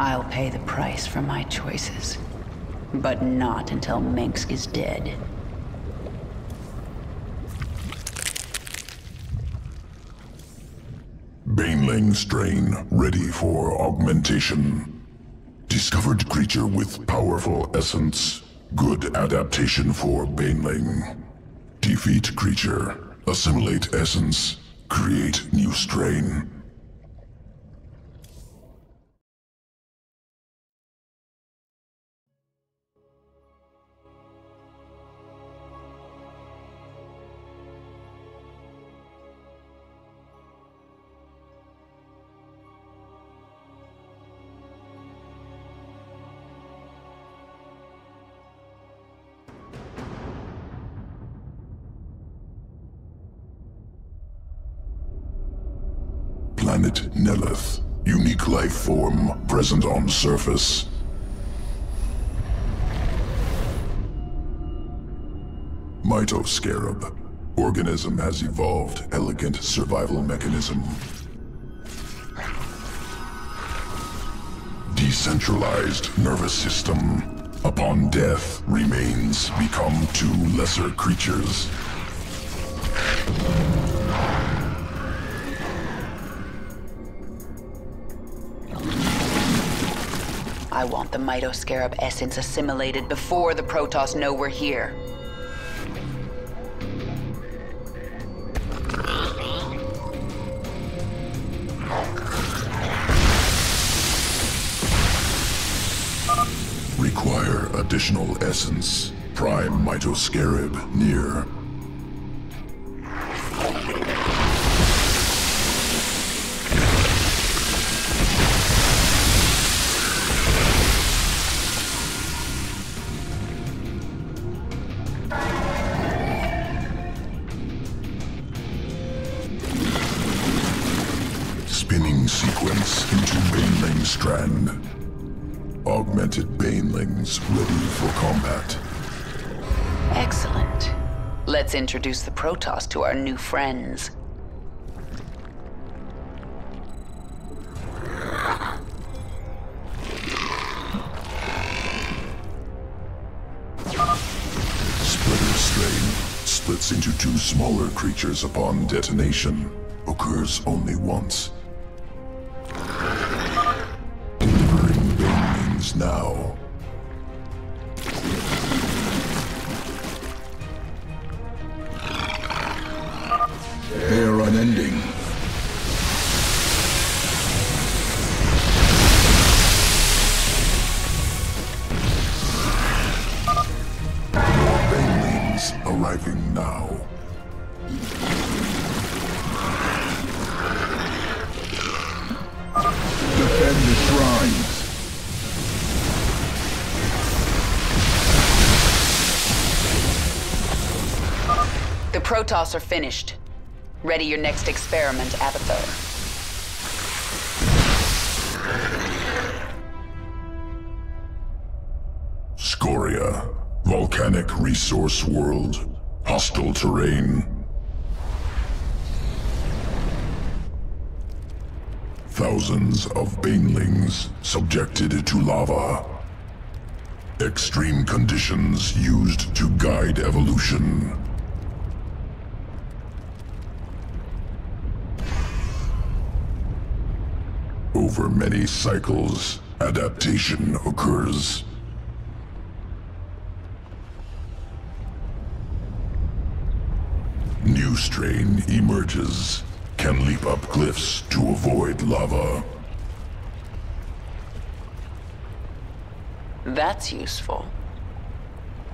I'll pay the price for my choices. But not until Mengsk is dead. Baneling strain ready for augmentation. Discovered creature with powerful essence. Good adaptation for Baneling. Defeat creature. Assimilate essence. Create new strain. Planet Nelith. Unique life form present on surface. Mitoscarab. Organism has evolved elegant survival mechanism. Decentralized nervous system. Upon death, remains become two lesser creatures. I want the Mitoscarab essence assimilated before the Protoss know we're here. Require additional essence. Prime Mitoscarab near. Augmented Banelings ready for combat. Excellent. Let's introduce the Protoss to our new friends. Splitter strain splits into two smaller creatures upon detonation. Occurs only once. Now. They are unending. Banelings arriving now. Protoss are finished. Ready your next experiment, Abathur. Scoria. Volcanic resource world. Hostile terrain. Thousands of banelings subjected to lava. Extreme conditions used to guide evolution. Over many cycles, adaptation occurs. New strain emerges. Can leap up cliffs to avoid lava. That's useful.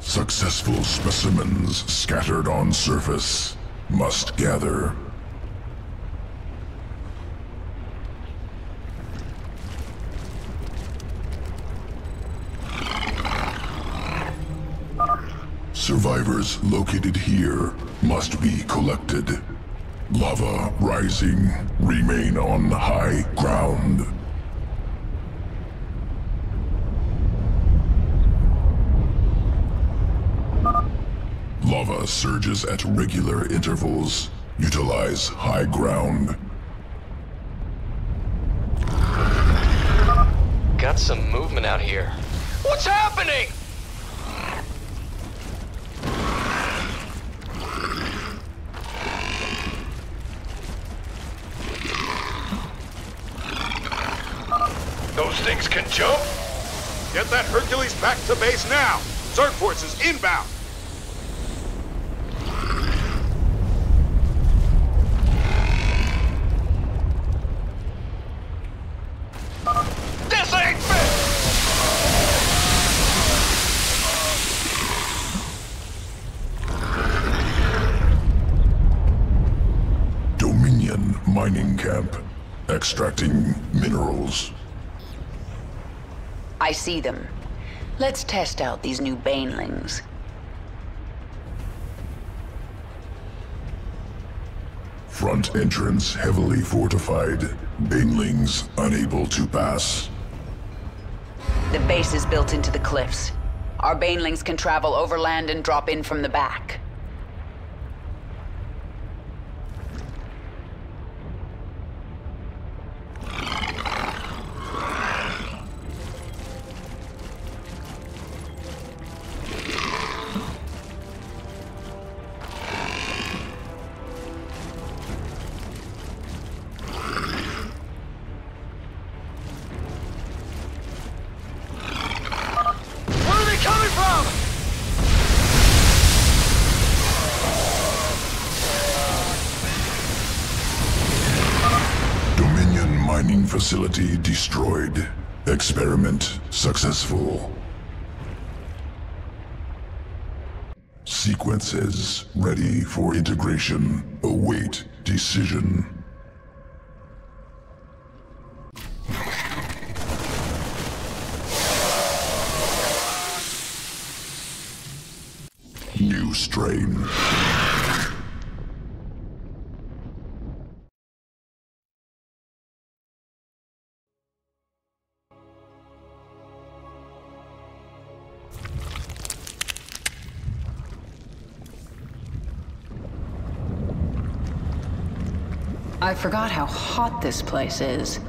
Successful specimens scattered on surface must gather. Survivors located here must be collected. Lava rising, remain on high ground. Lava surges at regular intervals. Utilize high ground. Got some movement out here. What's happening? Those things can jump? Get that Hercules back to base now! Zerg forces inbound! Mining camp. Extracting minerals. I see them. Let's test out these new banelings. Front entrance heavily fortified. Banelings unable to pass. The base is built into the cliffs. Our banelings can travel overland and drop in from the back. Facility destroyed. Experiment successful. Sequences ready for integration. Await decision. New strain. I forgot how hot this place is.